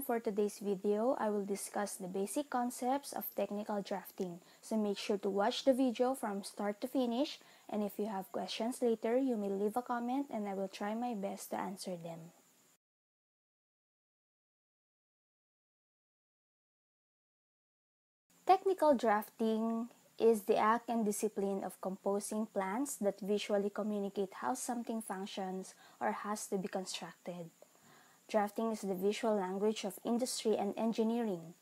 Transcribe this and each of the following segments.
for today's video, I will discuss the basic concepts of technical drafting. So make sure to watch the video from start to finish and if you have questions later, you may leave a comment and I will try my best to answer them. Technical drafting is the act and discipline of composing plans that visually communicate how something functions or has to be constructed. Drafting is the visual language of industry and engineering.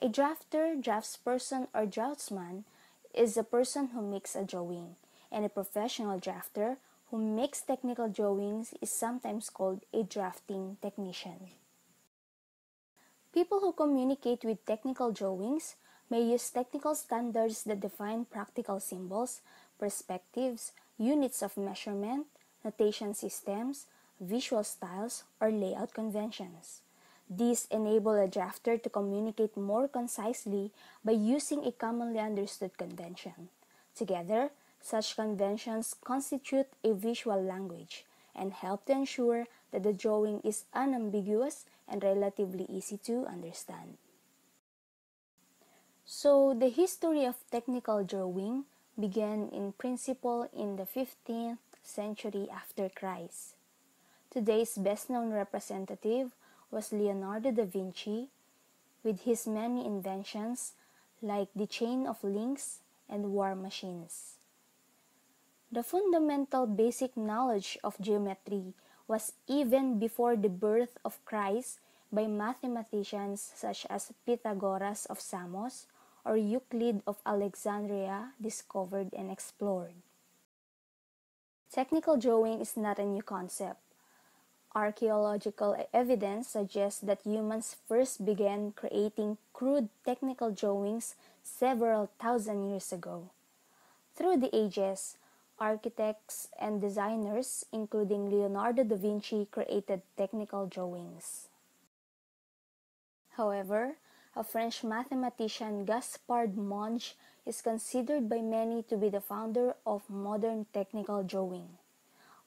A drafter, draftsperson, or draftsman is a person who makes a drawing, and a professional drafter who makes technical drawings is sometimes called a drafting technician. People who communicate with technical drawings may use technical standards that define practical symbols, perspectives, units of measurement, notation systems, visual styles, or layout conventions. These enable a drafter to communicate more concisely by using a commonly understood convention. Together, such conventions constitute a visual language and help to ensure that the drawing is unambiguous and relatively easy to understand. So, the history of technical drawing began in principle in the 15th century after Christ. Today's best known representative was Leonardo da Vinci, with his many inventions like the chain of links and war machines. The fundamental basic knowledge of geometry was even before the birth of Christ by mathematicians such as Pythagoras of Samos or Euclid of Alexandria discovered and explored. Technical drawing is not a new concept. Archaeological evidence suggests that humans first began creating crude technical drawings several thousand years ago. Through the ages, architects and designers, including Leonardo da Vinci, created technical drawings. However, a French mathematician Gaspard Monge is considered by many to be the founder of modern technical drawing.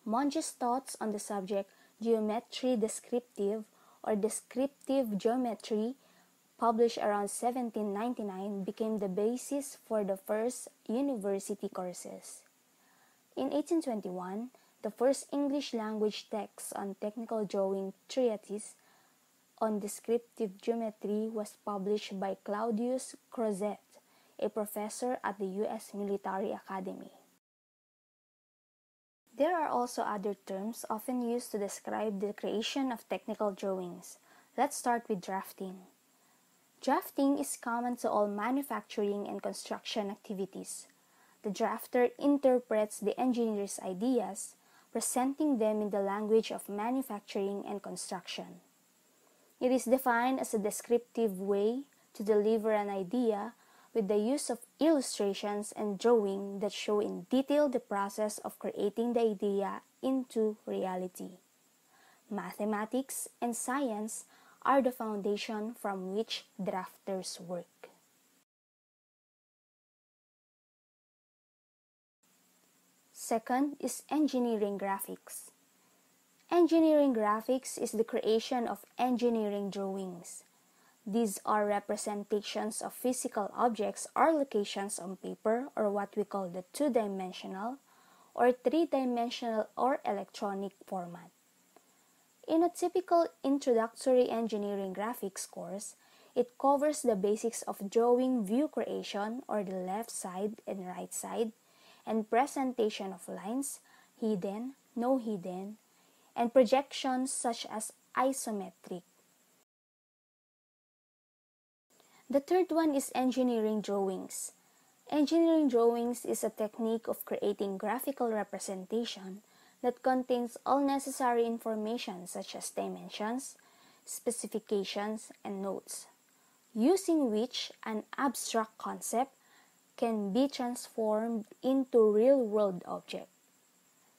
Monge's thoughts on the subject geometry descriptive or descriptive geometry published around 1799 became the basis for the first university courses. In 1821, the first English language text on technical drawing treatise on descriptive geometry was published by Claudius Crozet, a professor at the U.S. Military Academy. There are also other terms often used to describe the creation of technical drawings. Let's start with drafting. Drafting is common to all manufacturing and construction activities. The drafter interprets the engineer's ideas, presenting them in the language of manufacturing and construction. It is defined as a descriptive way to deliver an idea with the use of illustrations and drawing that show in detail the process of creating the idea into reality. Mathematics and science are the foundation from which drafters work. Second is engineering graphics. Engineering graphics is the creation of engineering drawings. These are representations of physical objects or locations on paper or what we call the two-dimensional or three-dimensional or electronic format. In a typical introductory engineering graphics course, it covers the basics of drawing view creation or the left side and right side and presentation of lines, hidden, no hidden, and projections such as isometric. The third one is engineering drawings. Engineering drawings is a technique of creating graphical representation that contains all necessary information such as dimensions, specifications, and notes, using which an abstract concept can be transformed into real-world object.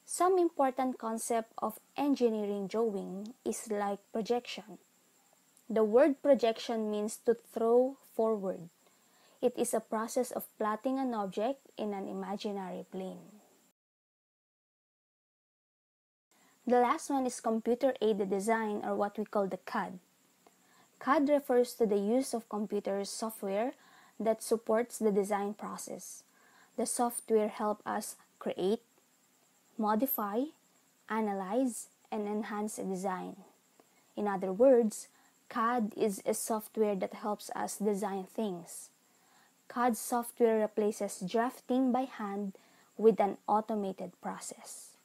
Some important concept of engineering drawing is like projection. The word projection means to throw forward. It is a process of plotting an object in an imaginary plane. The last one is computer aided design or what we call the CAD. CAD refers to the use of computer software that supports the design process. The software help us create, modify, analyze, and enhance a design. In other words, CAD is a software that helps us design things. CAD software replaces drafting by hand with an automated process.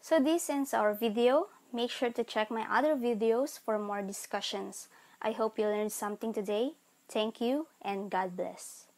So this ends our video. Make sure to check my other videos for more discussions. I hope you learned something today. Thank you and God bless.